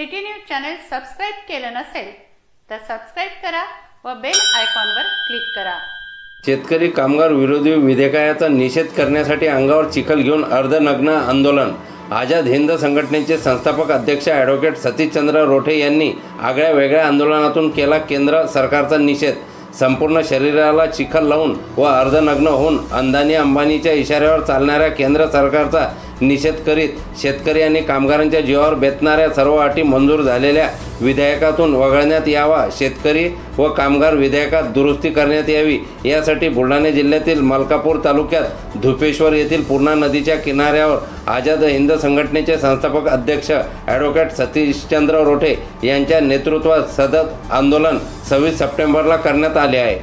City news channel subscribe केलं नसेल तर सबस्क्राईब करा व बेल आयकॉनवर क्लिक करा. शेतकरी कामगार विरोधी विधेयकाचा निषेध करण्यासाठी अंगावर चिखल घेऊन अर्धनग्न आंदोलन. आझाद हिंद संघटनेचे संस्थापक अध्यक्ष ॲडव्होकेट सतीशचंद्र रोठे यांनी आगळ्या वेगळ्या आंदोलनातून केला केंद्र सरकारचा निषेध. संपूर्ण शरीराला चिखल लावून व अर्धनग्न होऊन अंदानी अंबानीच्या इशाऱ्यावर चालणाऱ्या केंद्र सरकारचा निषेध करीत शेतकरी आणि कामगारांच्या जीवावर बेतणाऱ्या सर्व अटी मंजूर झालेल्या विधेयकातून वगळण्यात यावा. शेतकरी व कामगार विधेयकात दुरुस्ती करण्यात यावी. यासाठी बुलढाणा जिल्ह्यातील मलकापूर तालुक्यात धुपेश्वर येथील पूर्णा नदीच्या किनाऱ्यावर आझाद हिंद संघटनेचे संस्थापक अध्यक्ष ॲडव्होकेट सतीशचंद्र रोठे यांच्या नेतृत्वात सतत आंदोलन सव्वीस सप्टेंबरला करण्यात आले आहे.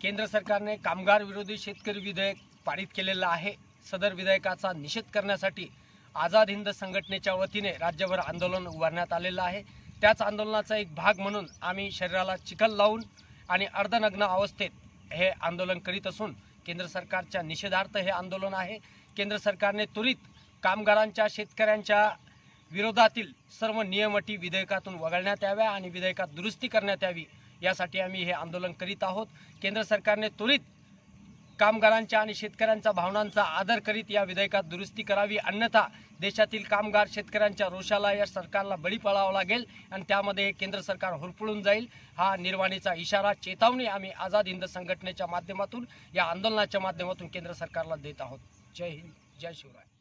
केंद्र सरकारने कामगार विरोधी शेतकरी विधेयक पारित केलेलं आहे. सदर विधेयकाचा निषेध करण्यासाठी आझाद हिंद संघटनेच्या वतीने राज्यभर आंदोलन उभारण्यात आलेलं आहे. त्याच आंदोलनाचा एक भाग म्हणून आम्ही शरीराला चिखल लावून आणि अर्धनग्न अवस्थेत हे आंदोलन करीत असून केंद्र सरकारच्या निषेधार्थ हे आंदोलन आहे. केंद्र सरकारने त्वरित कामगारांच्या शेतकऱ्यांच्या विरोधातील सर्व नियमटी विधेयकातून वगळण्यात याव्या आणि विधेयकात दुरुस्ती करण्यात यावी यासाठी आम्ही हे आंदोलन करीत आहोत. केंद्र सरकारने त्वरित कामगारांच्या आणि शेतकऱ्यांच्या भावनांचा आदर करीत या विधेयकात दुरुस्ती करावी. अन्यथा देशातील कामगार शेतकऱ्यांच्या रोषाला या सरकारला बळी पडावं लागेल आणि त्यामध्ये हे केंद्र सरकार होरपळून जाईल. हा निर्वाणीचा इशारा चेतावणी आम्ही आझाद हिंद संघटनेच्या माध्यमातून या आंदोलनाच्या माध्यमातून केंद्र सरकारला देत आहोत. जय हिंद जय शिवराय.